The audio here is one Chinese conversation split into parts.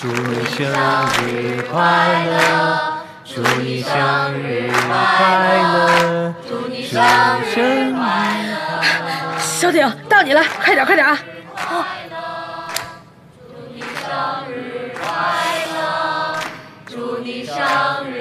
祝你生日快乐，祝你生日快乐，祝你生日快乐。小顶，到你了，快点快点啊！祝你生日快乐，祝你生日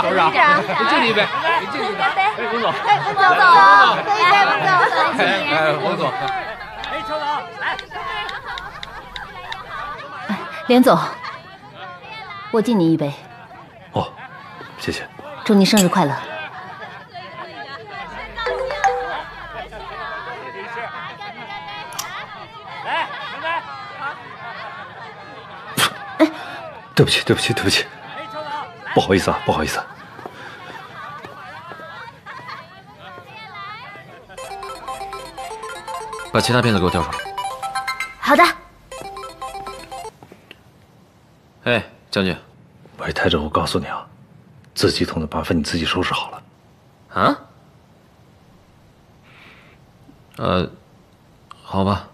长，董事长，我敬你一杯，给敬你一杯。哎，翁总，哎，翁总。哎哎，翁总，哎，邱总，来。连总，我敬你一杯，哦，谢谢。祝你生日快乐。来，干杯！对不起，对不起，对不起。不好意思啊，不好意思。把其他片子给我调出来。好的，哎，将军，喂，台长，我告诉你啊，自己捅的麻烦你自己收拾好了。啊？呃，好吧。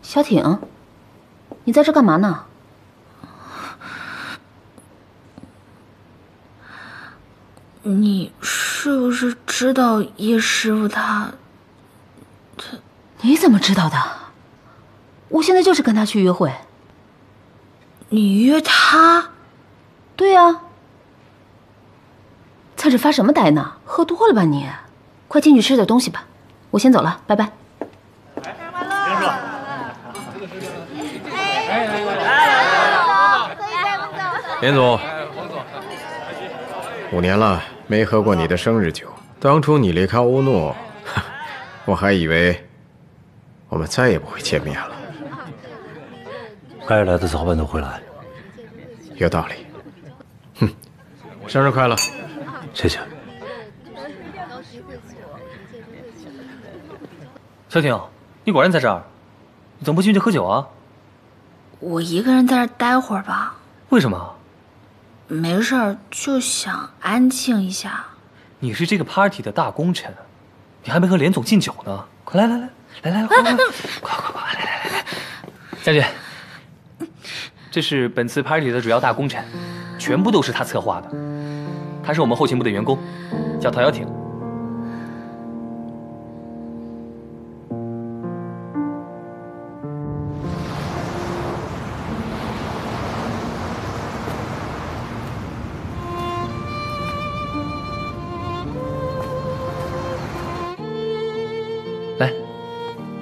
小挺，你在这干嘛呢？你是不是知道叶师傅他？他你怎么知道的？我现在就是跟他去约会。你约他？对呀、在这发什么呆呢？喝多了吧你？快进去吃点东西吧。我先走了，拜拜。连总，五年了没喝过你的生日酒。当初你离开欧诺，我还以为我们再也不会见面了。该来的早晚都会来。有道理。哼，生日快乐！谢谢。小挺，你果然在这儿，你怎么不进去喝酒啊？我一个人在这儿待会儿吧，为什么？没事儿，就想安静一下。你是这个 party 的大功臣，你还没和连总敬酒呢。快来来来来来来，快快快快快来来来来！将军，这是本次 party 的主要大功臣，全部都是他策划的。他是我们后勤部的员工，叫陶瑶挺。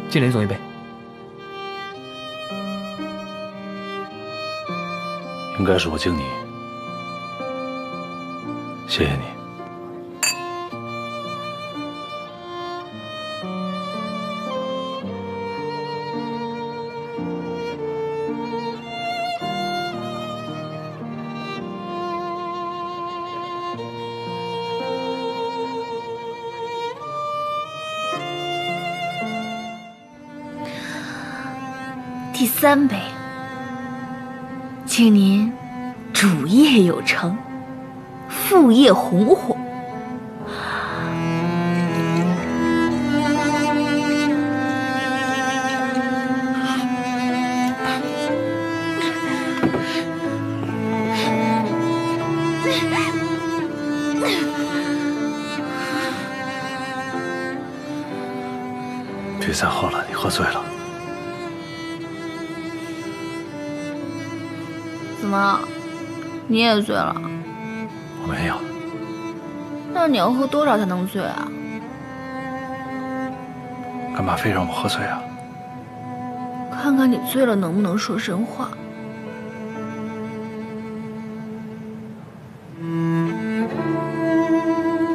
敬林总一杯。应该是我敬你，谢谢你。第三杯，请您主业有成，副业红火。别再喝了，你喝醉了。怎么，你也醉了？我没有，那你要喝多少才能醉啊？干嘛非让我喝醉啊？看看你醉了能不能说真话。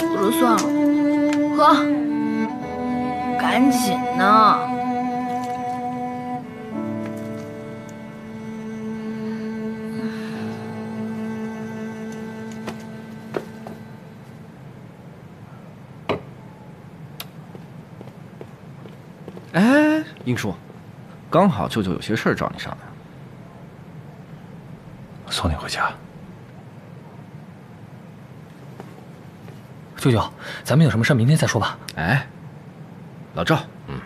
不说算了，喝，赶紧的。英叔，刚好舅舅有些事儿找你商量。送你回家。舅舅，咱们有什么事明天再说吧。哎，老赵，嗯，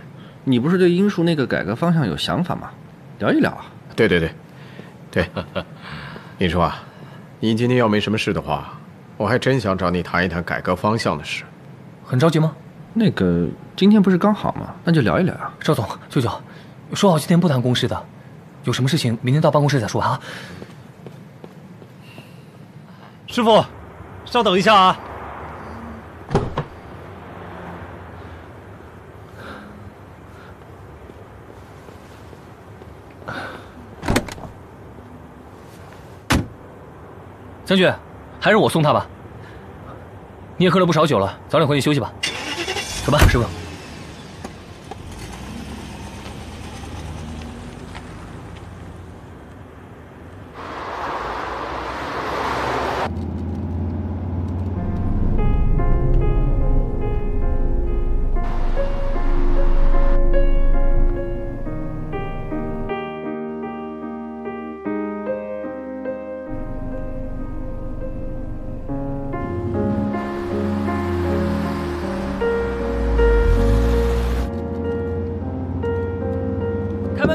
你不是对英叔那个改革方向有想法吗？聊一聊啊。对对对，对，英叔啊，你今天要没什么事的话，我还真想找你谈一谈改革方向的事。很着急吗？那个今天不是刚好吗？那就聊一聊啊。赵总，舅舅，说好今天不谈公事的，有什么事情明天到办公室再说啊。师傅，稍等一下啊。将军，还是我送他吧。你也喝了不少酒了，早点回去休息吧。走吧，师傅。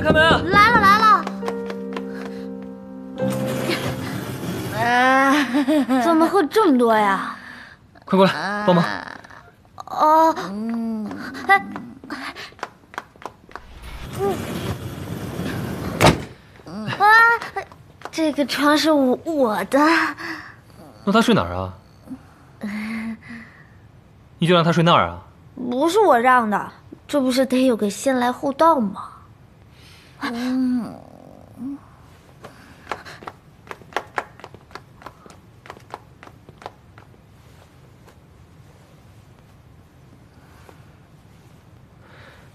门，开门！来了来了！哎，怎么喝这么多呀？快过来帮忙。哦，哎，啊，这个床是我我的。那他睡哪儿啊？你就让他睡那儿啊？不是我让的，这不是得有个先来后到吗？嗯，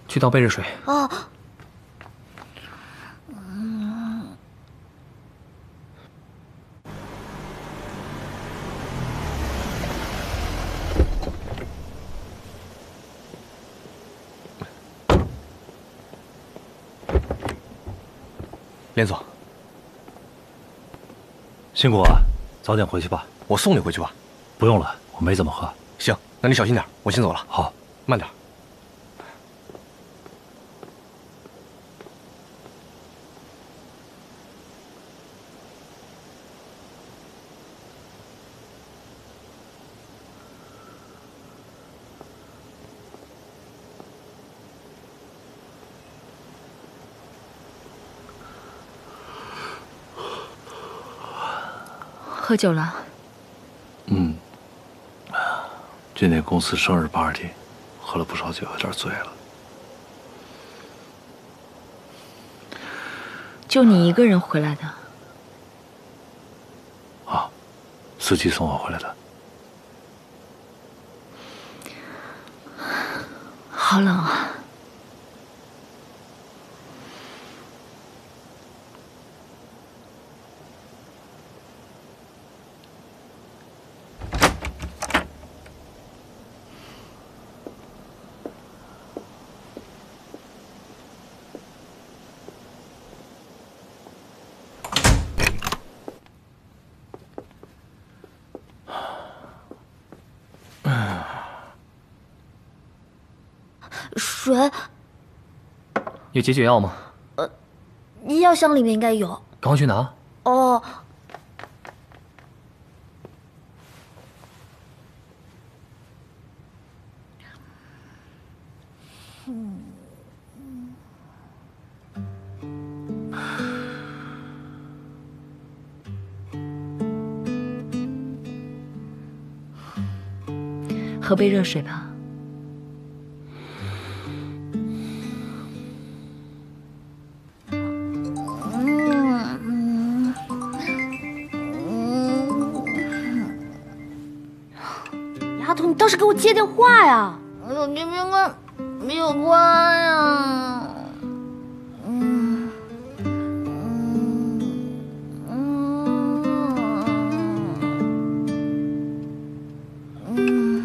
去倒杯热水。哦，连总，辛苦啊，早点回去吧。我送你回去吧。不用了，我没怎么喝。行，那你小心点，我先走了。好，慢点。喝酒了？嗯，今天公司生日 party，喝了不少酒，有点醉了。就你一个人回来的？啊，司机送我回来的。好冷啊！水，有解酒药吗？呃药箱里面应该有。赶快去拿。哦，喝杯热水吧。倒是给我接电话呀！手机边关没有关呀。嗯嗯嗯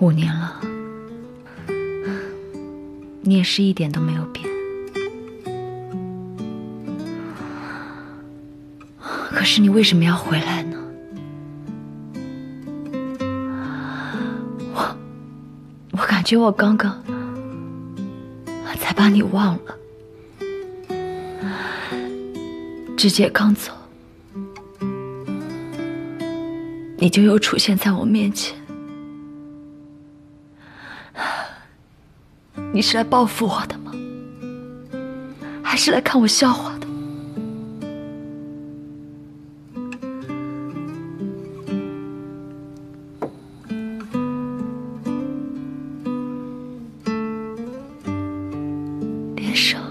五年了，你也是一点都没有变。是你为什么要回来呢？我，我感觉我刚刚才把你忘了。芝姐刚走，你就又出现在我面前。你是来报复我的吗？还是来看我笑话的？连生，